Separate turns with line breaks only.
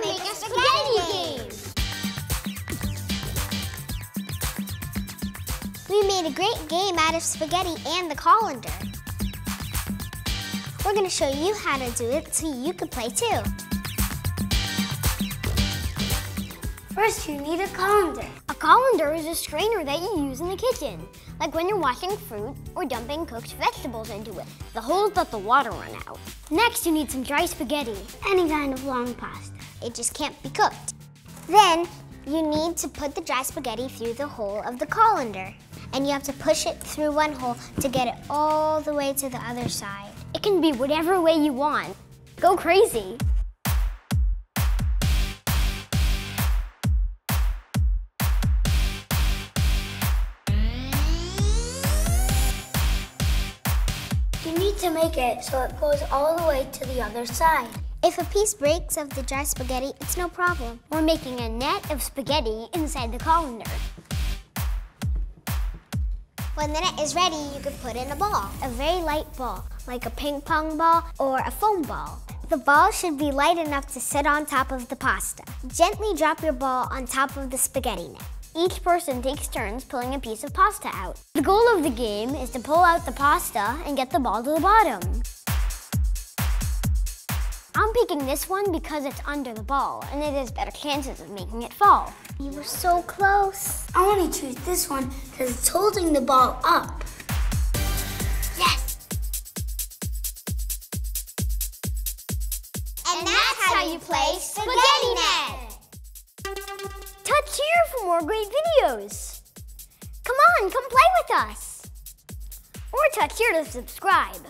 make a spaghetti game. We made a great game out of spaghetti and the colander. We're gonna show you how to do it so you can play too.
First, you need a colander.
A colander is a strainer that you use in the kitchen, like when you're washing fruit or dumping cooked vegetables into it. The holes let the water run out. Next, you need some dry spaghetti.
Any kind of long pasta.
It just can't be cooked. Then, you need to put the dry spaghetti through the hole of the colander. And you have to push it through one hole to get it all the way to the other side. It can be whatever way you want. Go crazy.
You need to make it so it goes all the way to the other side.
If a piece breaks of the dry spaghetti, it's no problem. We're making a net of spaghetti inside the colander. When the net is ready, you can put in a ball, a very light ball, like a ping pong ball or a foam ball. The ball should be light enough to sit on top of the pasta. Gently drop your ball on top of the spaghetti net. Each person takes turns pulling a piece of pasta out. The goal of the game is to pull out the pasta and get the ball to the bottom. I'm picking this one because it's under the ball and it has better chances of making it fall. You were so close.
I want to choose this one because it's holding the ball up.
Yes! And that's how you play Spaghetti Net! Touch here for more great videos. Come on, come play with us. Or touch here to subscribe.